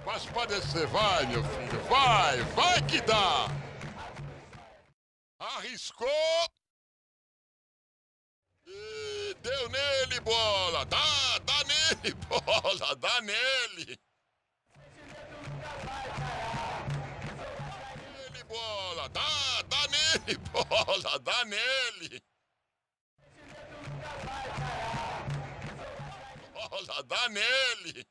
Espaço pode ser, vai, meu filho, vai, vai que dá! Arriscou! E deu nele, bola! Dá, dá nele, bola! Dá nele! Nele, bola! Dá, dá nele, bola! Dá nele! Bola, dá nele!